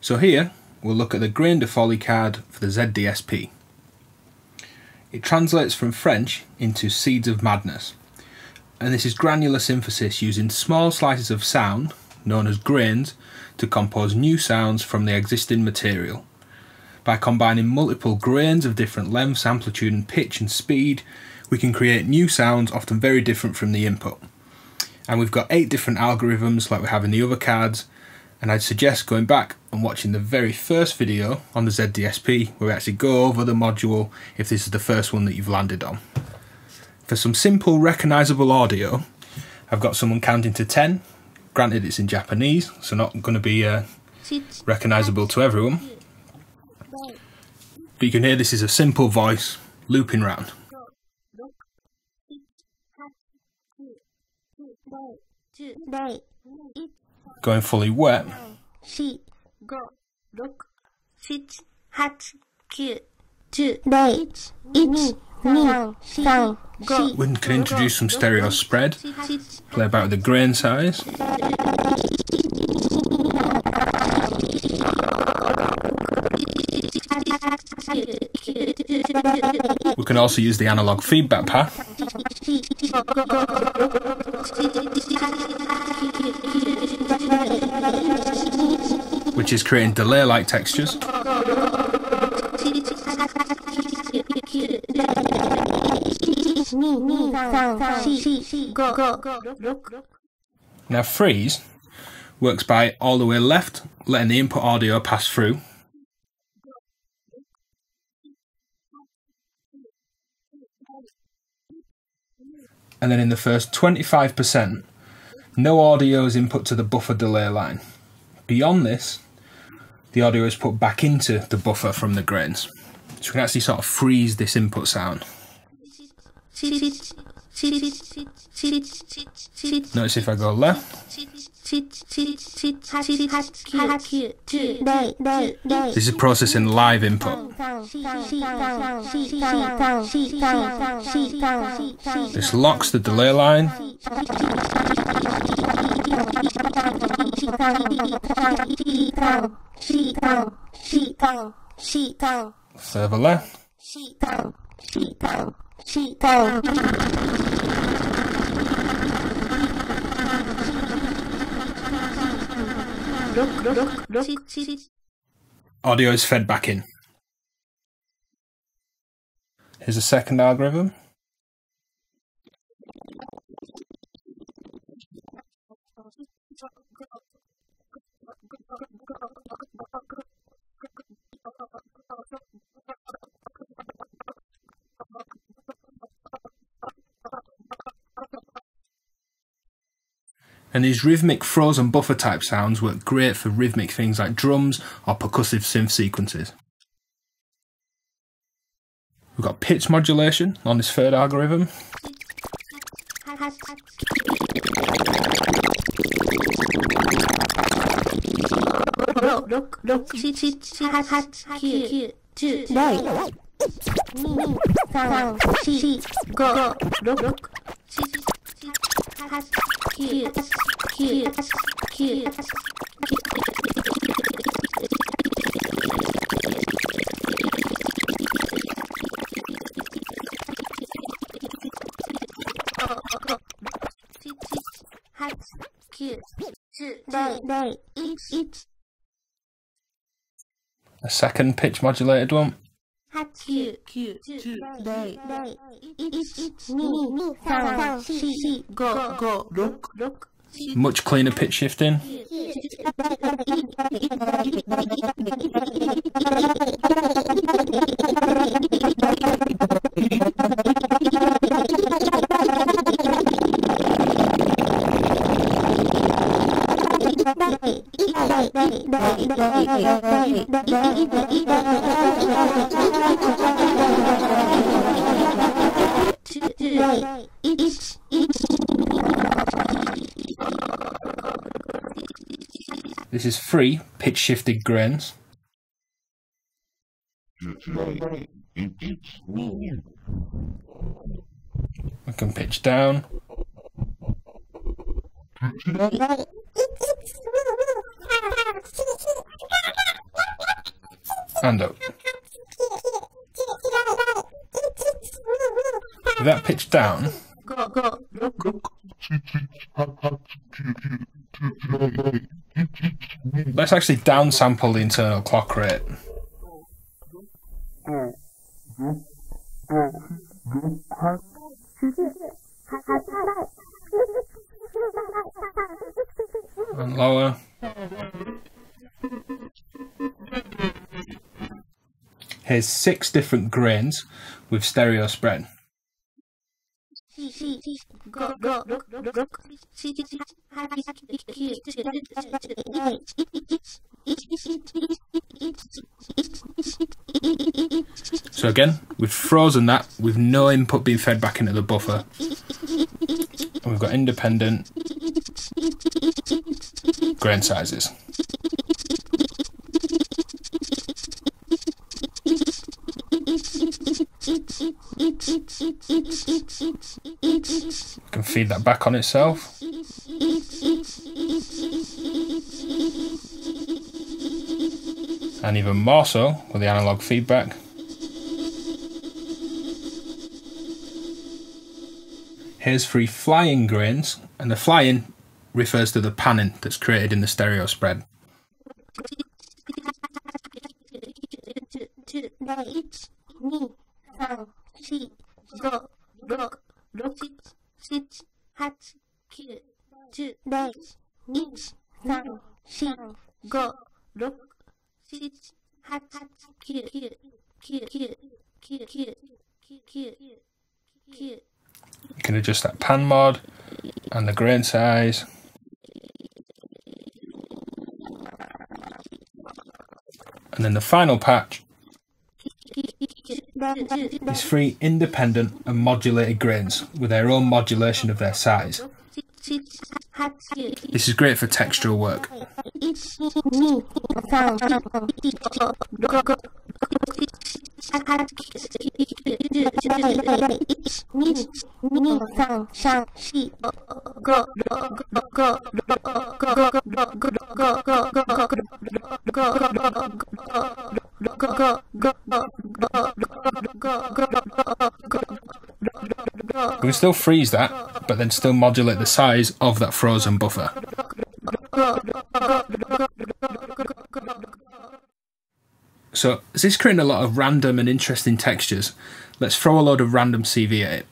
So here we'll look at the grain de folie card for the ZDSP. It translates from French into Seeds of Madness, and this is granular synthesis using small slices of sound, known as grains, to compose new sounds from the existing material. By combining multiple grains of different lengths, amplitude and pitch and speed, we can create new sounds often very different from the input. And we've got eight different algorithms like we have in the other cards, and I'd suggest going back and watching the very first video on the ZDSP where we actually go over the module if this is the first one that you've landed on. For some simple recognisable audio, I've got someone counting to 10. Granted it's in Japanese, so not going to be uh, recognisable to everyone. But you can hear this is a simple voice looping round. Going fully wet. We can introduce some stereo spread, play about the grain size. We can also use the analog feedback path. Which is creating delay-like textures. Now freeze works by all the way left, letting the input audio pass through. And then in the first 25%, no audio is input to the buffer delay line. Beyond this, the audio is put back into the buffer from the grains. So we can actually sort of freeze this input sound. Notice if I go left. This is processing live input. This locks the delay line. Left. Audio is fed back in. Here's a second algorithm. And these rhythmic frozen buffer type sounds work great for rhythmic things like drums or percussive synth sequences. We've got pitch modulation on this third algorithm. 六六七七七八八九九十零二三四五六六七七八九九九八九。A second pitch modulated one. Much cleaner pitch shifting. This is free pitch shifted grains. I can pitch down. And. With that pitch down, let's actually downsample the internal clock rate. And lower. Here's six different grains with stereo spread. So again, we've frozen that with no input being fed back into the buffer. And we've got independent grain sizes. Feed that back on itself. And even more so with the analog feedback. Here's three flying grains, and the flying refers to the panning that's created in the stereo spread. Adjust that pan mod and the grain size. And then the final patch is three independent and modulated grains with their own modulation of their size. This is great for textural work. We can still freeze that, but then still modulate the size of that frozen buffer. So, as this creating a lot of random and interesting textures, let's throw a load of random CV at it.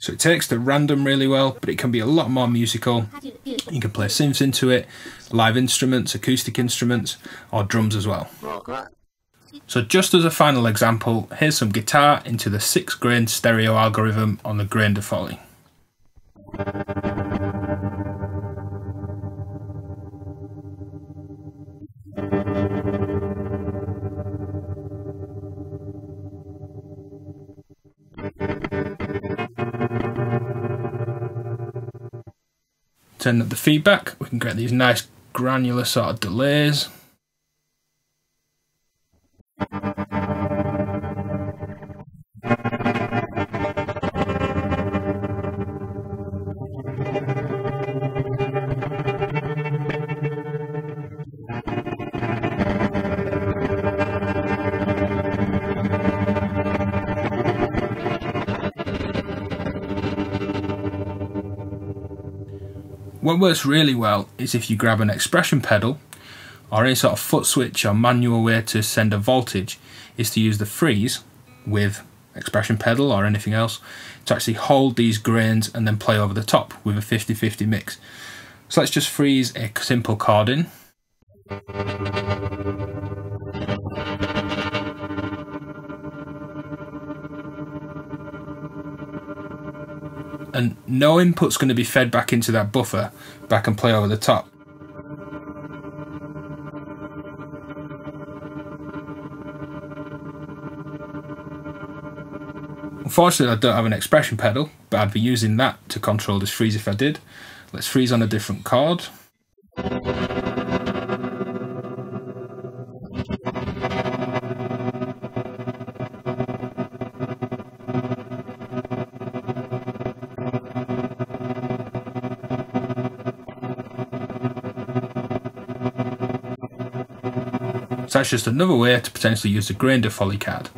So it takes the random really well, but it can be a lot more musical. You can play synths into it, live instruments, acoustic instruments, or drums as well. So just as a final example, here's some guitar into the 6 grain stereo algorithm on the Grain de. Turn up the feedback, we can get these nice granular sort of delays. What works really well is if you grab an expression pedal or any sort of foot switch or manual way to send a voltage is to use the freeze with expression pedal or anything else to actually hold these grains and then play over the top with a 50-50 mix. So let's just freeze a simple chord in. And no input's going to be fed back into that buffer back and play over the top. Unfortunately I don't have an expression pedal but I'd be using that to control this freeze if I did. Let's freeze on a different chord. So that's just another way to potentially use the grain de folie card.